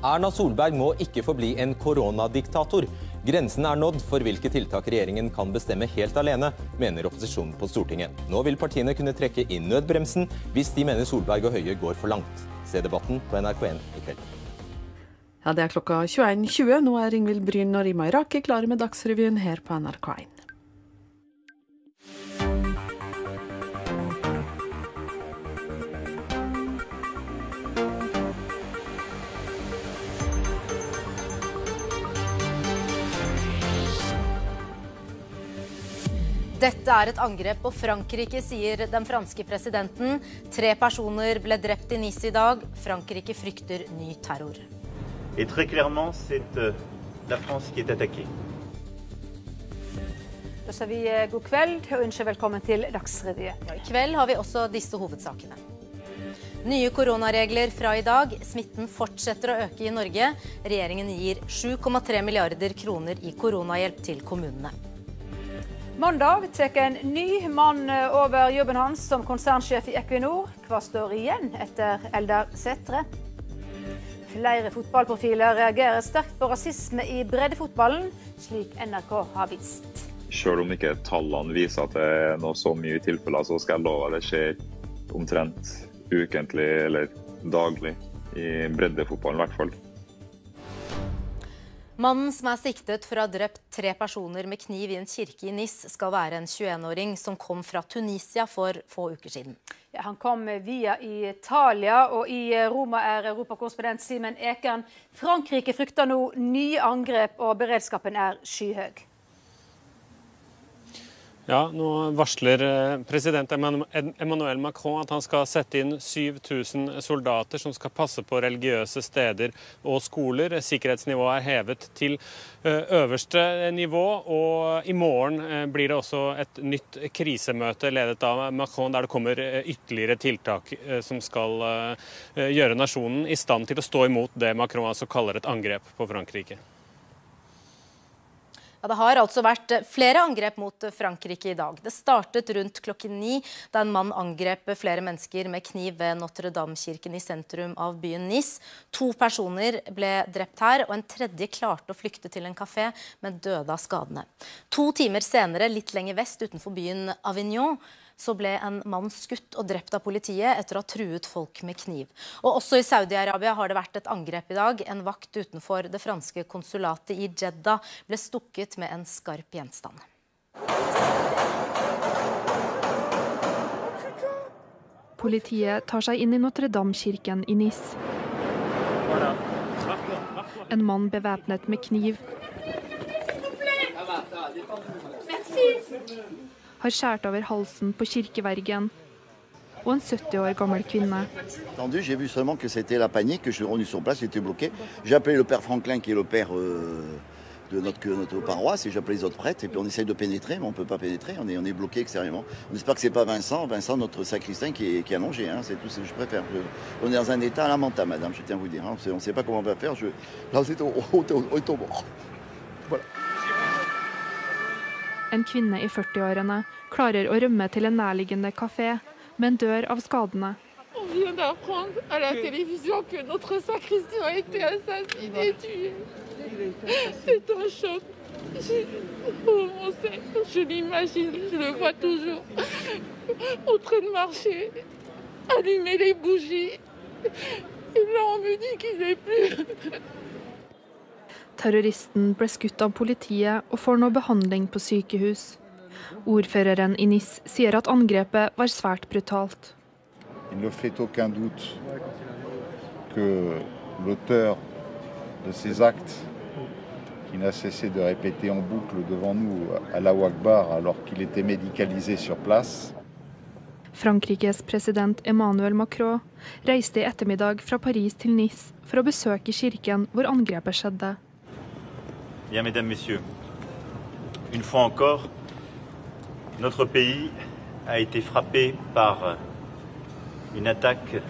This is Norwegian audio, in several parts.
Erna Solberg må ikke forbli en koronadiktator. Grensen er nådd for hvilke tiltak regjeringen kan bestemme helt alene, mener opposisjonen på Stortinget. Nå vil partiene kunne trekke inn nødbremsen hvis de mener Solberg og Høie går for langt. Se debatten på NRK1 i kveld. Ja, Det er klokka 21.20. Nå er Ingvild Bryn og Rima Iraki klare med Dagsrevyen her på NRK1. Dette er et angrep på Frankrike, sier den franske presidenten. Tre personer ble drept i Nis i dag. Frankrike frykter ny terror. Et très clairement, c'est euh, la France qui est attaquée. Da sier vi eh, god kveld og ønsker velkommen til Dagsrevyen. Ja, I kveld har vi også disse hovedsakene. Nye koronaregler fra i dag. Smitten fortsetter å øke i Norge. Regjeringen gir 7,3 milliarder kroner i koronahjelp til kommunene. Mandag tar en ny mann over jobben hans som konsernsjef i Equinor. Hva står igjen etter Eldar Sætre? Flere fotballprofiler reagerer sterkt på rasisme i breddefotballen, slik NRK har vist. Selv om ikke tallene viser at det er noe så mye tilfeller, så skal jeg love at det skjer omtrent ukentlig eller daglig i breddefotballen i hvert fall. Mannen som er siktet for å ha drept tre personer med kniv i en kirke i Nis, skal være en 21-åring som kom fra Tunisia for få uker siden. Ja, han kom via Italia, og i Roma er europakorrespondent Simen Ekern. Frankrike frykter nå nye angrep, og beredskapen er skyhøy. Ja, nå varsler eh, president Emmanuel Macron at han skal sette inn 7000 soldater som skal passe på religiøse steder og skoler. Sikkerhetsnivået er hevet til eh, øverste nivå, og i morgen eh, blir det også et nytt krisemøte ledet av Macron, der det kommer ytterligere tiltak som skal gjøre nasjonen i stand til å stå imot det Macron altså kaller et angrep på Frankrike. Ja, det har altså vært flere angrep mot Frankrike i dag. Det startet rundt klokken ni, da en mann angrep flere mennesker med kniv ved Notre-Dame-kirken i sentrum av byen Nice. To personer ble drept her, og en tredje klarte å flykte til en kafé, men døde av skadene. To timer senere, litt lenger vest utenfor byen Avignon, så ble en mann skutt og drept av politiet etter å ha truet folk med kniv. Og Også i Saudi-Arabia har det vært et angrep i dag. En vakt utenfor det franske konsulatet i Jeddah ble stukket med en skarp gjenstand. Politiet tar seg inn i Notre-Dame-kirken i Nis. En mann bevæpnet med kniv har skåret over halsen på kirkevergen og en 70 år gammel kvinne. J'ai vu seulement que c'était la panique, que je suis revenu sur place, c'était bloqué. J'ai appelé le père Franklin, qui est le père euh, de notre, paroisse, et j'ai appelé les autres prêtres, et puis on essaye de pénétrer, mais on ne peut pas pénétrer, on est, on est bloqué extérieurement. On espère que c'est pas Vincent, Vincent, notre sacristain, qui est, qui est allongé, hein, c'est tout ce que je préfère. On est dans un état lamentable, madame, je tiens à vous dire. Hein, on ne sait pas comment on va faire, là, c'est au, au, au. Voilà. En kvinne i 40-årene klarer å rømme til en nærliggende kafé, men dør av skadene. Je l'imagine, je le vois toujours, en train de marcher, allumer les bougies. Et là, on me dit qu'il n'est plus. Terroristen ble skutt av politiet og får nå behandling på sykehus. Ordføreren i NIS sier at angrepet var svært brutalt. Il ne fait aucun doute que l'auteur de ces actes, qui n'a cessé de répéter en boucle devant nous Allahu Akbar alors qu'il était médicalisé sur place, Frankrikes president Emmanuel Macron reiste i ettermiddag fra Paris til Nis for å besøke kirken hvor angrepet skjedde. Bien, mesdames, messieurs, une fois encore, notre pays a été frappé par une attaque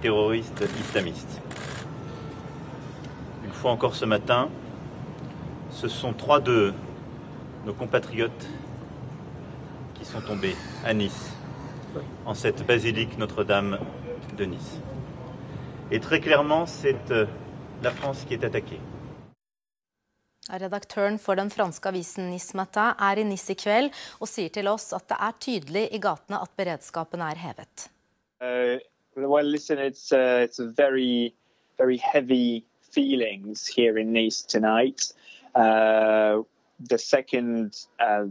terroriste islamiste. Une fois encore ce matin, ce sont trois de nos compatriotes qui sont tombés à Nice, en cette basilique Notre-Dame de Nice. Et très clairement, c'est la France qui est attaquée. Redaktøren for den franske avisen Nice Matin er i Nis i kveld og sier til oss at det er tydelig i gatene at beredskapen er hevet. Uh, well, listen, it's uh, it's a very very heavy feelings here in Nice tonight. Uh, the second uh,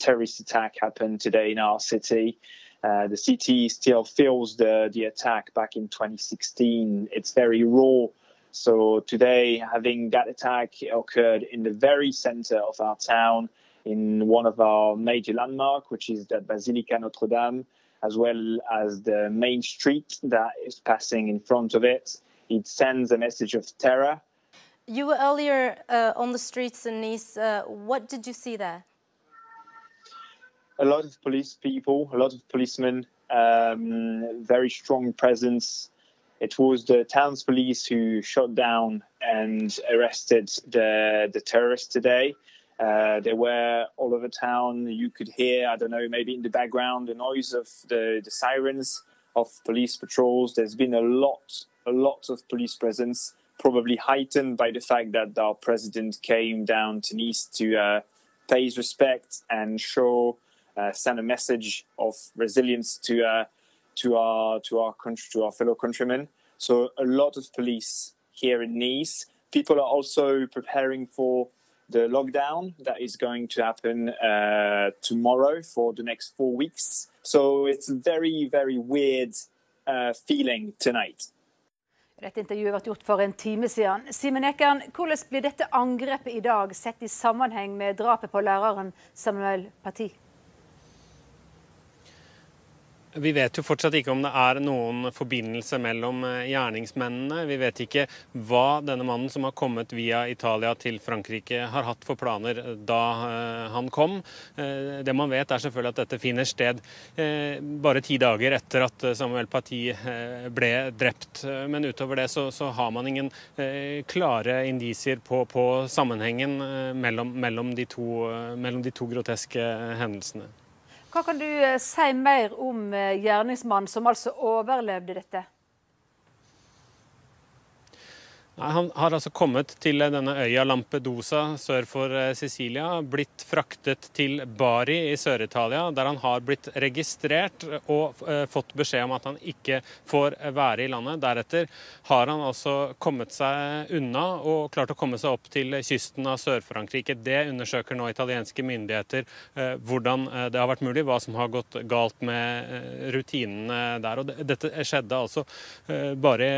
terrorist attack happened today in our city. Uh, the city still feels the the attack back in 2016. It's very raw. So today, having that attack occurred in the very center of our town, in one of our major landmarks, which is the Basilica Notre Dame, as well as the main street that is passing in front of it. It sends a message of terror. You were earlier uh, on the streets in Nice. Uh, what did you see there? A lot of police people, a lot of policemen, um, very strong presence it was the town's police who shot down and arrested the, the terrorists today. Uh, they were all over town. You could hear, I don't know, maybe in the background, the noise of the, the sirens of police patrols. There's been a lot, a lot of police presence, probably heightened by the fact that our president came down to Nice to uh, pay his respect and show, uh, send a message of resilience to uh, to our to our country to our fellow countrymen. So a lot of police here in Nice. People are also preparing for the lockdown that is going to happen uh, tomorrow for the next four weeks. So it's a very very weird uh, feeling tonight. Dette intervjuet ble gjort for en time siden. Simen Ekern, hvordan blir dette angrepet i dag sett i sammenheng med drapet på læreren Samuel Paty? Vi vet jo fortsatt ikke om det er noen forbindelse mellom eh, gjerningsmennene. Vi vet ikke hva denne mannen som har kommet via Italia til Frankrike, har hatt for planer da eh, han kom. Eh, det man vet er selvfølgelig at dette finner sted bare ti dager etter at Samuel Paty ble drept. Men utover det så, så har man ingen klare indisier på, på sammenhengen mellom, mellom, de to, mellom de to groteske hendelsene. Hva kan du eh, si mer om eh, gjerningsmannen som altså overlevde dette? Han har altså kommet til denne øya Lampedusa sør for eh, Sicilia. Blitt fraktet til Bari i Sør-Italia, der han har blitt registrert og eh, fått beskjed om at han ikke får være i landet. Deretter har han altså kommet seg unna og klart å komme seg opp til kysten av Sør-Frankrike. Det undersøker nå italienske myndigheter eh, hvordan det har vært mulig, hva som har gått galt med rutinene der. Og dette skjedde altså bare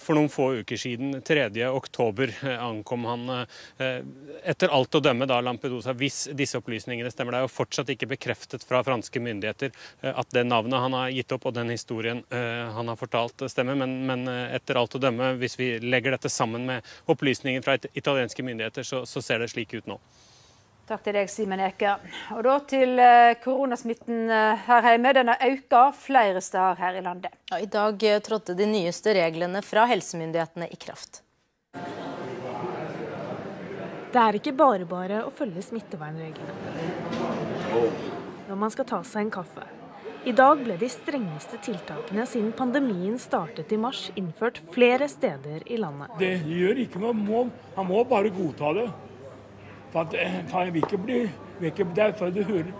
for noen få uker siden siden 3.10 eh, ankom han eh, etter alt å dømme da Lampedusa, hvis disse opplysningene stemmer. Det er jo fortsatt ikke bekreftet fra franske myndigheter eh, at det navnet han har gitt opp og den historien han har fortalt, stemmer. Men, men etter alt å dømme, hvis vi legger dette sammen med opplysninger fra italienske myndigheter, så, så ser det slik ut nå. Takk til deg, Simen Eke. Og da til koronasmitten her hjemme. Den har økt flere steder her i landet. Ja, I dag trådte de nyeste reglene fra helsemyndighetene i kraft. Det er ikke bare bare å følge smittevernreglene når man skal ta seg en kaffe. I dag ble de strengeste tiltakene siden pandemien startet i mars innført flere steder i landet. Det gjør ikke noe man må bare godta det. For eh, jeg vil ikke bli vekk for du hører,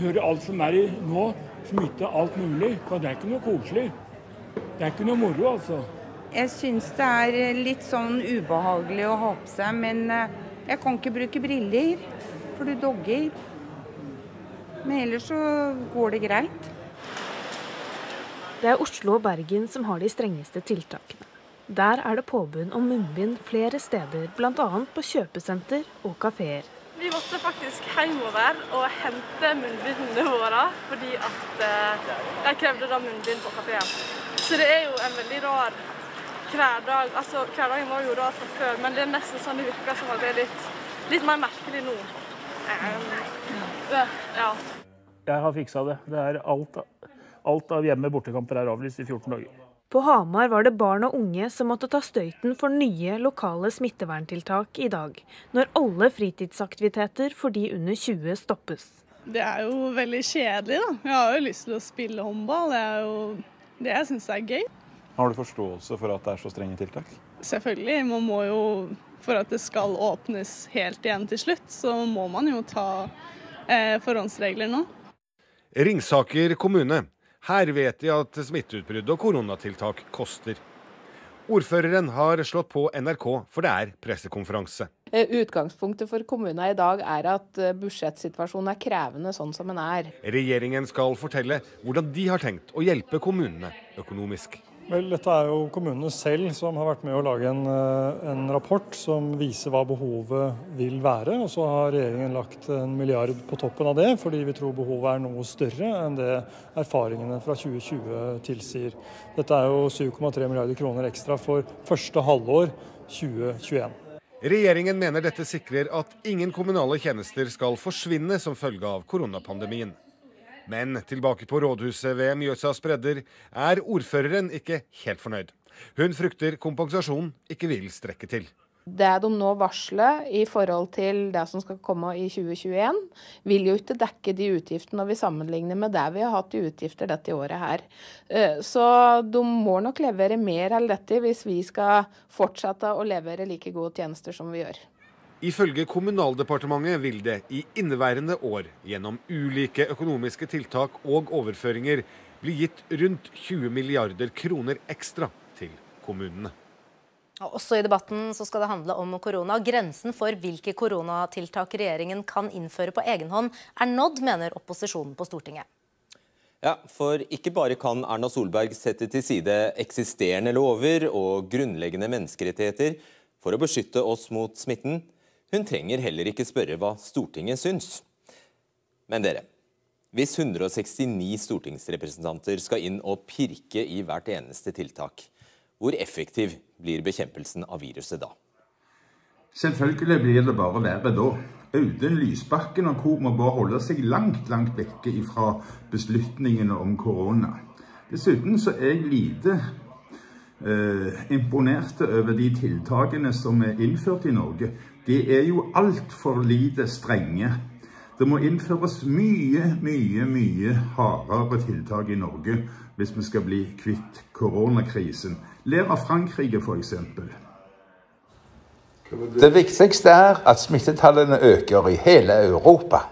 hører, alt som er i nå, smitte alt mulig. For det er ikke noe koselig. Det er ikke noe moro, altså. Jeg syns det er litt sånn ubehagelig å ha på seg, men eh, jeg kan ikke bruke briller, for du dogger. Men ellers så går det greit. Det er Oslo og Bergen som har de strengeste tiltakene. Der er det påbud om munnbind flere steder, bl.a. på kjøpesenter og kafeer. Vi måtte faktisk hjemover og hente munnbindene våre, fordi at eh, de krevde da munnbind på kafeen. Så det er jo en veldig rar hverdag. Altså, hverdagen var jo rar fra før, men det er nesten sånn det virker som at det er litt, litt mer merkelig nå. Um, ja. Jeg har fiksa det. det er alt, alt av hjemme bortekamper er avlyst i 14 dager. På Hamar var det barn og unge som måtte ta støyten for nye lokale smitteverntiltak i dag, når alle fritidsaktiviteter for de under 20 stoppes. Det er jo veldig kjedelig, da. Jeg har jo lyst til å spille håndball. Det er jo det jeg syns er gøy. Har du forståelse for at det er så strenge tiltak? Selvfølgelig. Man må jo, for at det skal åpnes helt igjen til slutt, så må man jo ta eh, forhåndsregler nå. Ringsaker kommune. Her vet de at smitteutbrudd og koronatiltak koster. Ordføreren har slått på NRK, for det er pressekonferanse. Eh, utgangspunktet for kommunen i dag er at eh, budsjettsituasjonen er krevende sånn som den er. Regjeringen skal fortelle hvordan de har tenkt å hjelpe kommunene økonomisk. Vel, Dette er jo kommunene selv som har vært med å lage en, eh, en, rapport som viser hva behovet vil være. Og så har regjeringen lagt en milliard på toppen av det, fordi vi tror behovet er noe større enn det erfaringene fra 2020 tilsier. Dette er jo 7,3 milliarder kroner ekstra for første halvår 2021. Regjeringen mener dette sikrer at ingen kommunale tjenester skal forsvinne som følge av koronapandemien. Men tilbake på rådhuset ved Mjøsas bredder er ordføreren ikke helt fornøyd. Hun frykter kompensasjonen ikke vil strekke til. Det de nå varsler i forhold til det som skal komme i 2021, vil jo ikke dekke de utgiftene når vi sammenligner med det vi har hatt i utgifter dette året her. Eh, så de må nok levere mer enn dette hvis vi skal fortsette å levere like gode tjenester som vi gjør. Ifølge Kommunaldepartementet vil det i inneværende år gjennom ulike økonomiske tiltak og overføringer bli gitt rundt 20 milliarder kroner ekstra til kommunene. Også i debatten skal det handle om korona. Grensen for hvilke koronatiltak regjeringen kan innføre på egen hånd er nådd, mener opposisjonen på Stortinget. Ja, for ikke bare kan Erna Solberg sette til side eksisterende lover og grunnleggende menneskerettigheter for å beskytte oss mot smitten, hun trenger heller ikke spørre hva Stortinget syns. Men dere, hvis 169 stortingsrepresentanter skal inn og pirke i hvert eneste tiltak, hvor effektiv blir bekjempelsen av viruset da? Selvfølgelig blir det bare verre da. Audun Lysbakken og co. må bare holde seg langt, langt vekke fra beslutningene om korona. Dessuten så er jeg lite eh, imponert over de tiltakene som er innført i Norge det er jo altfor lite strenge. Det må innføres mye, mye, mye hardere tiltak i Norge hvis vi skal bli kvitt koronakrisen. Lær av Frankrike, f.eks. Det viktigste er at smittetallene øker i hele Europa.